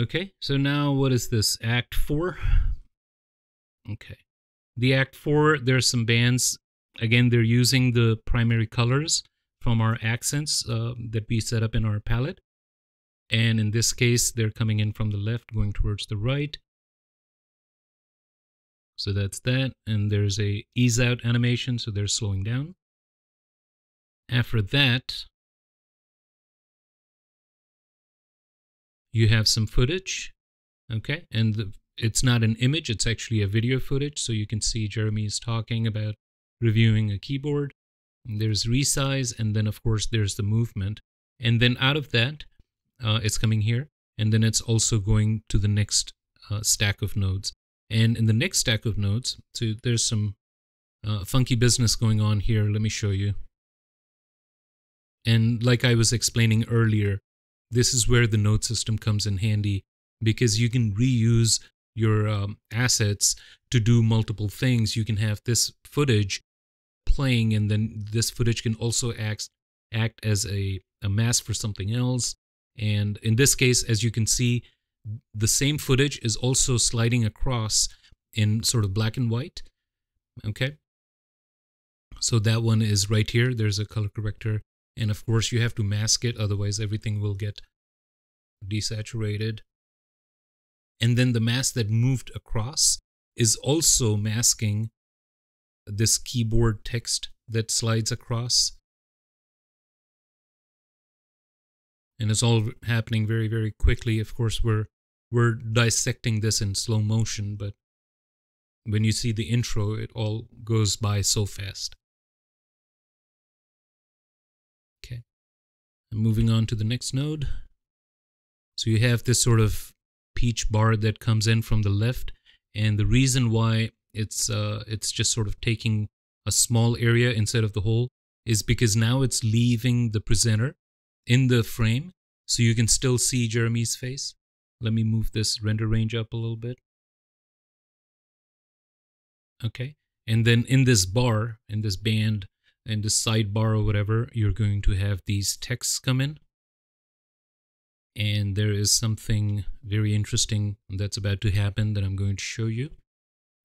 Okay, so now what is this? Act 4? Okay. The Act 4, there's some bands. Again, they're using the primary colors from our accents uh, that we set up in our palette. And in this case, they're coming in from the left, going towards the right. So that's that. And there's a ease out animation, so they're slowing down. After that, you have some footage, okay? And the, it's not an image, it's actually a video footage. So you can see Jeremy is talking about reviewing a keyboard. There's resize, and then of course there's the movement. And then out of that, uh, it's coming here. And then it's also going to the next uh, stack of nodes. And in the next stack of nodes, so there's some uh, funky business going on here. Let me show you. And like I was explaining earlier, this is where the node system comes in handy because you can reuse your um, assets to do multiple things. You can have this footage playing, and then this footage can also act act as a, a mask for something else. And in this case, as you can see, the same footage is also sliding across in sort of black and white. Okay. So that one is right here. There's a color corrector. And of course, you have to mask it, otherwise, everything will get desaturated. And then the mask that moved across is also masking this keyboard text that slides across. And it's all happening very, very quickly. Of course, we're we're dissecting this in slow motion, but when you see the intro, it all goes by so fast. Okay. Moving on to the next node. So you have this sort of peach bar that comes in from the left, and the reason why it's uh, it's just sort of taking a small area instead of the whole is because now it's leaving the presenter in the frame, so you can still see Jeremy's face. Let me move this render range up a little bit. Okay. And then in this bar, in this band, in this sidebar or whatever, you're going to have these texts come in. And there is something very interesting that's about to happen that I'm going to show you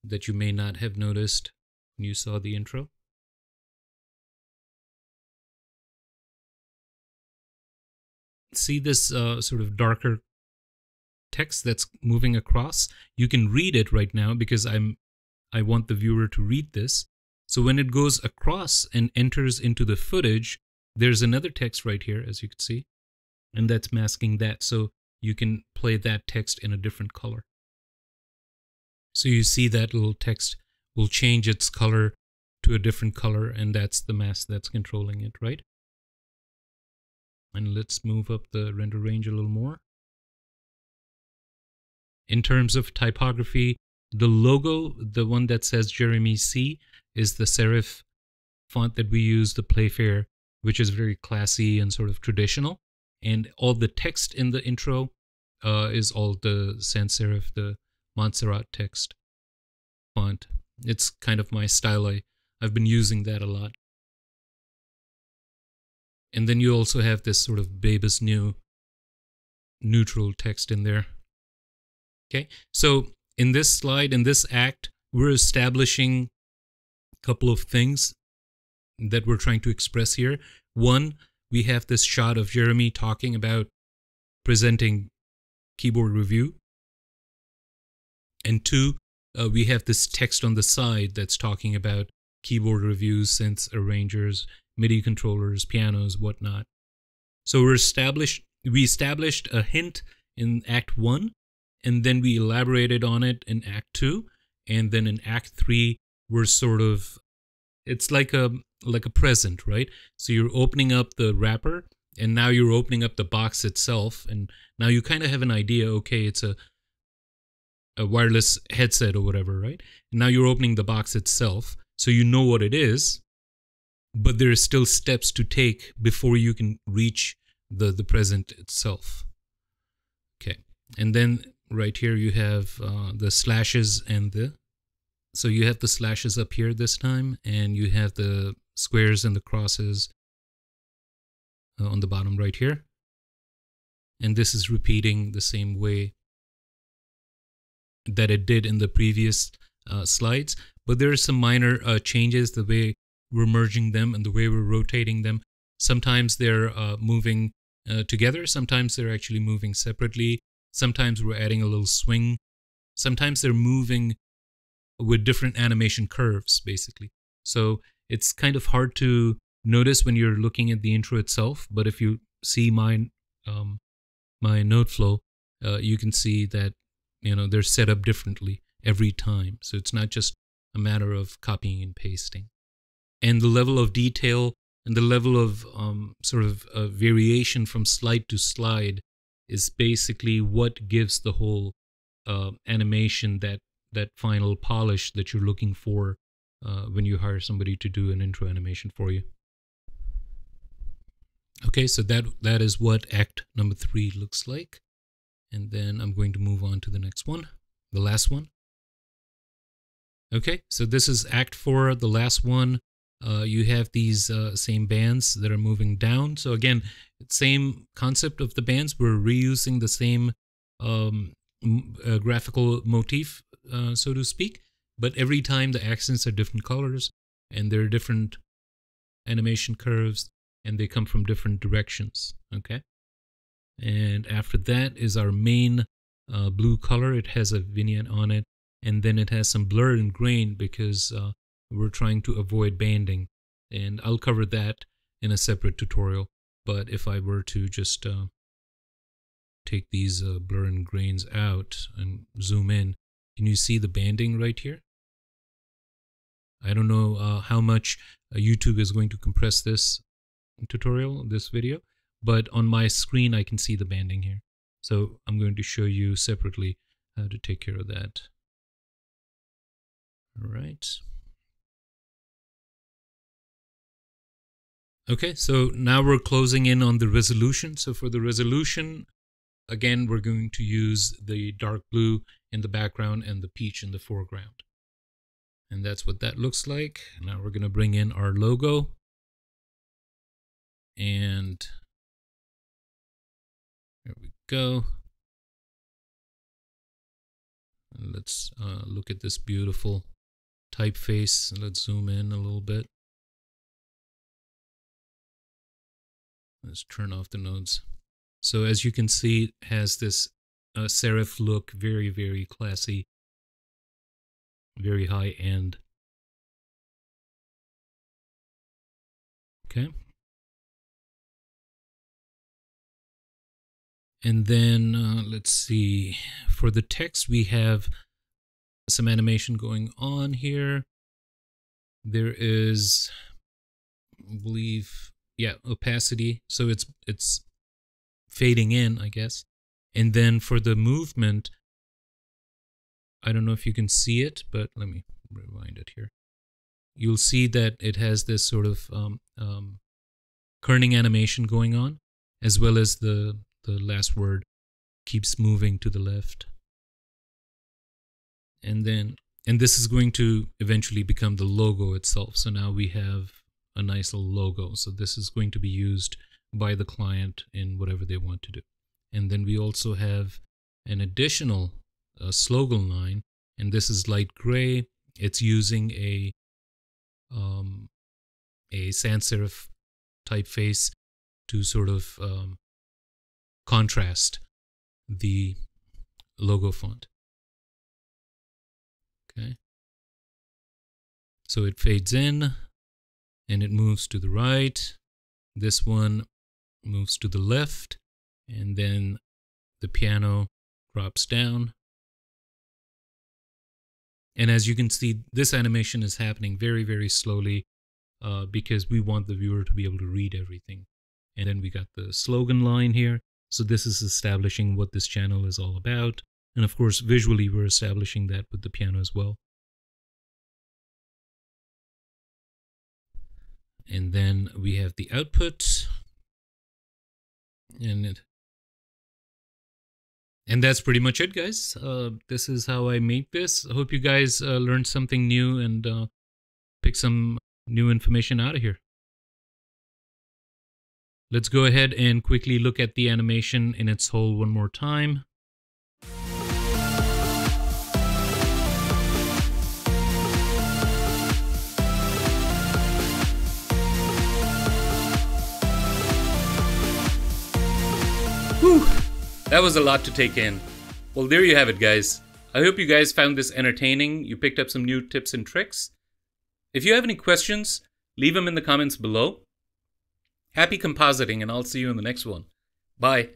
that you may not have noticed when you saw the intro. See this uh, sort of darker text that's moving across? You can read it right now because I'm I want the viewer to read this. So when it goes across and enters into the footage, there's another text right here, as you can see, and that's masking that. So you can play that text in a different color. So you see that little text will change its color to a different color, and that's the mask that's controlling it, right? And let's move up the render range a little more. In terms of typography, the logo, the one that says Jeremy See, is the serif font that we use, the Playfair, which is very classy and sort of traditional. And all the text in the intro uh, is all the sans serif, the Montserrat text font. It's kind of my style. I, I've been using that a lot. And then you also have this sort of Bebas Neue neutral text in there. Okay, so in this slide, in this act, we're establishing a couple of things that we're trying to express here. One, we have this shot of Jeremy talking about presenting keyboard review. And two, uh, we have this text on the side that's talking about keyboard reviews, synths, arrangers, MIDI controllers, pianos, whatnot. So we're established we established a hint in Act One and then we elaborated on it in act 2 and then in act 3 we're sort of it's like a like a present right? So you're opening up the wrapper and now you're opening up the box itself and now you kind of have an idea okay it's a a wireless headset or whatever right? Now you're opening the box itself so you know what it is but there are still steps to take before you can reach the the present itself. Okay and then right here you have uh, the slashes and the so you have the slashes up here this time and you have the squares and the crosses uh, on the bottom right here. And this is repeating the same way that it did in the previous uh, slides, but there are some minor uh, changes the way we're merging them and the way we're rotating them. Sometimes they're uh, moving uh, together, sometimes they're actually moving separately, sometimes we're adding a little swing, sometimes they're moving with different animation curves, basically. So it's kind of hard to notice when you're looking at the intro itself, but if you see my um, my node flow, uh, you can see that you know they're set up differently every time. So it's not just a matter of copying and pasting. And the level of detail and the level of um, sort of uh, variation from slide to slide is basically what gives the whole uh, animation that that final polish that you're looking for uh, when you hire somebody to do an intro animation for you. Okay, so that that is what act number three looks like. And then I'm going to move on to the next one, the last one. Okay, so this is act four, the last one. Uh, you have these uh, same bands that are moving down. So again, same concept of the bands. We're reusing the same um, uh, graphical motif, uh, so to speak. But every time the accents are different colors and there are different animation curves and they come from different directions. Okay. And after that is our main uh, blue color. It has a vignette on it. And then it has some blur and grain because uh, we're trying to avoid banding. And I'll cover that in a separate tutorial. But if I were to just uh, take these uh, blur and grains out and zoom in, can you see the banding right here? I don't know uh, how much uh, YouTube is going to compress this tutorial, this video, but on my screen I can see the banding here. So I'm going to show you separately how to take care of that. All right. Okay, so now we're closing in on the resolution. So for the resolution, again, we're going to use the dark blue in the background and the peach in the foreground. And that's what that looks like. Now we're going to bring in our logo. And there we go. let's uh, look at this beautiful typeface. Let's zoom in a little bit. Let's turn off the nodes. So as you can see, it has this uh, serif look, very, very classy, very high end. Okay. And then uh, let's see, for the text, we have some animation going on here. There is, I believe, yeah, opacity. So it's it's fading in, I guess. And then for the movement, I don't know if you can see it, but let me rewind it here. You'll see that it has this sort of um, um, kerning animation going on, as well as the the last word keeps moving to the left. And then, and this is going to eventually become the logo itself. So now we have a nice little logo. So this is going to be used by the client in whatever they want to do. And then we also have an additional uh, slogan line, and this is light gray. It's using a um, a sans serif typeface to sort of um, contrast the logo font. Okay. So it fades in and it moves to the right. This one moves to the left and then the piano drops down. And as you can see, this animation is happening very, very slowly uh, because we want the viewer to be able to read everything. And then we got the slogan line here. So this is establishing what this channel is all about. And of course, visually, we're establishing that with the piano as well. And then we have the output. And it and that's pretty much it guys. Uh, this is how i made this. I hope you guys uh, learned something new and uh, pick some new information out of here. Let's go ahead and quickly look at the animation in its whole one more time. Whew that was a lot to take in. Well, there you have it, guys. I hope you guys found this entertaining. You picked up some new tips and tricks. If you have any questions, leave them in the comments below. Happy compositing, and I'll see you in the next one. Bye.